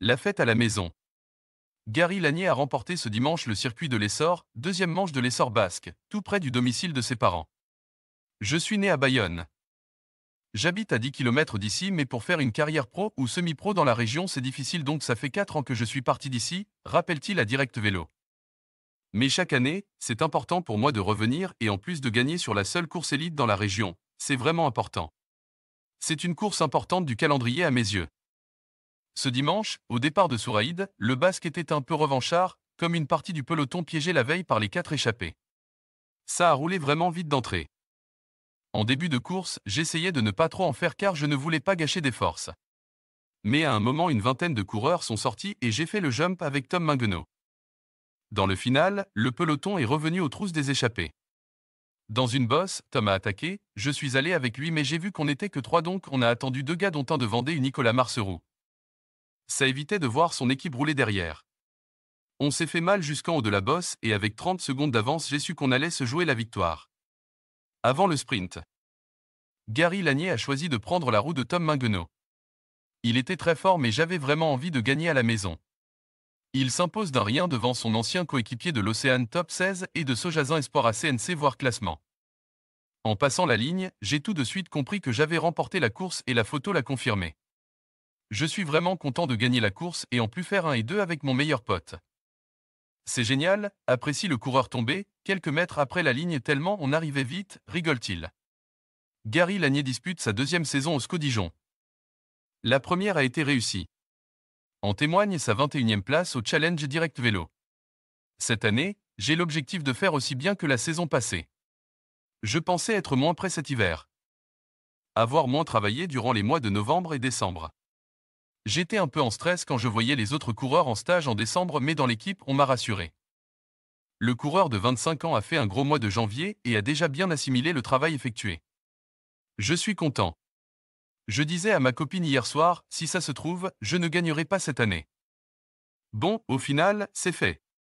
La fête à la maison. Gary Lanier a remporté ce dimanche le circuit de l'Essor, deuxième manche de l'Essor basque, tout près du domicile de ses parents. Je suis né à Bayonne. J'habite à 10 km d'ici mais pour faire une carrière pro ou semi-pro dans la région c'est difficile donc ça fait 4 ans que je suis parti d'ici, rappelle-t-il à Direct Vélo. Mais chaque année, c'est important pour moi de revenir et en plus de gagner sur la seule course élite dans la région, c'est vraiment important. C'est une course importante du calendrier à mes yeux. Ce dimanche, au départ de Souraïd, le basque était un peu revanchard, comme une partie du peloton piégé la veille par les quatre échappés. Ça a roulé vraiment vite d'entrée. En début de course, j'essayais de ne pas trop en faire car je ne voulais pas gâcher des forces. Mais à un moment, une vingtaine de coureurs sont sortis et j'ai fait le jump avec Tom Minguenot. Dans le final, le peloton est revenu aux trousses des échappés. Dans une bosse, Tom a attaqué, je suis allé avec lui mais j'ai vu qu'on n'était que trois donc on a attendu deux gars dont un de Vendée et Nicolas Marceroux. Ça évitait de voir son équipe rouler derrière. On s'est fait mal jusqu'en haut de la bosse et avec 30 secondes d'avance j'ai su qu'on allait se jouer la victoire. Avant le sprint. Gary Lanier a choisi de prendre la roue de Tom Minguenot. Il était très fort mais j'avais vraiment envie de gagner à la maison. Il s'impose d'un rien devant son ancien coéquipier de l'Océan Top 16 et de Sojazin Espoir à CNC voire classement. En passant la ligne, j'ai tout de suite compris que j'avais remporté la course et la photo l'a confirmé. Je suis vraiment content de gagner la course et en plus faire un et deux avec mon meilleur pote. C'est génial, apprécie le coureur tombé, quelques mètres après la ligne tellement on arrivait vite, rigole-t-il. Gary Lanier dispute sa deuxième saison au Scodijon. La première a été réussie. En témoigne sa 21e place au Challenge Direct Vélo. Cette année, j'ai l'objectif de faire aussi bien que la saison passée. Je pensais être moins prêt cet hiver. Avoir moins travaillé durant les mois de novembre et décembre. J'étais un peu en stress quand je voyais les autres coureurs en stage en décembre mais dans l'équipe on m'a rassuré. Le coureur de 25 ans a fait un gros mois de janvier et a déjà bien assimilé le travail effectué. Je suis content. Je disais à ma copine hier soir, si ça se trouve, je ne gagnerai pas cette année. Bon, au final, c'est fait.